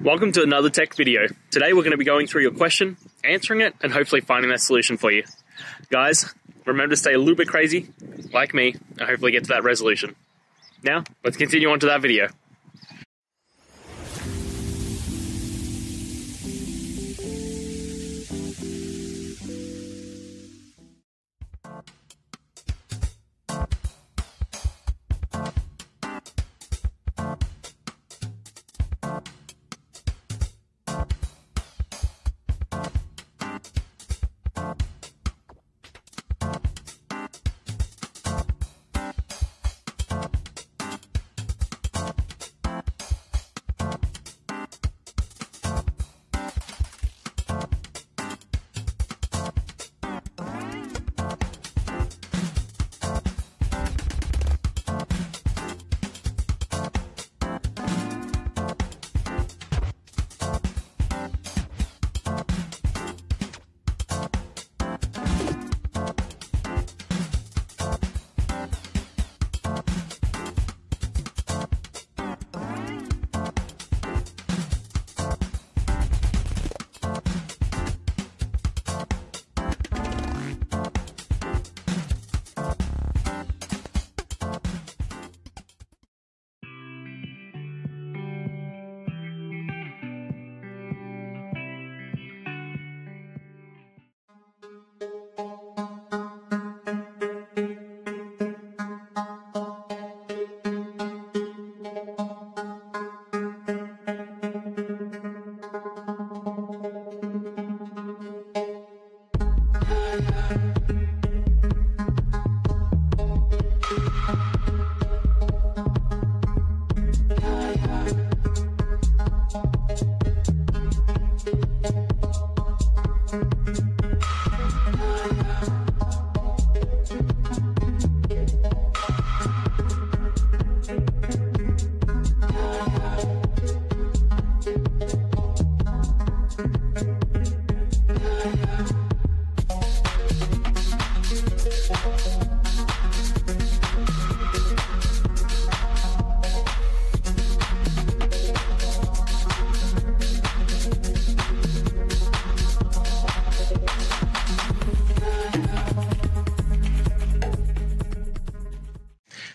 Welcome to another tech video. Today we're going to be going through your question, answering it, and hopefully finding that solution for you. Guys, remember to stay a little bit crazy, like me, and hopefully get to that resolution. Now, let's continue on to that video.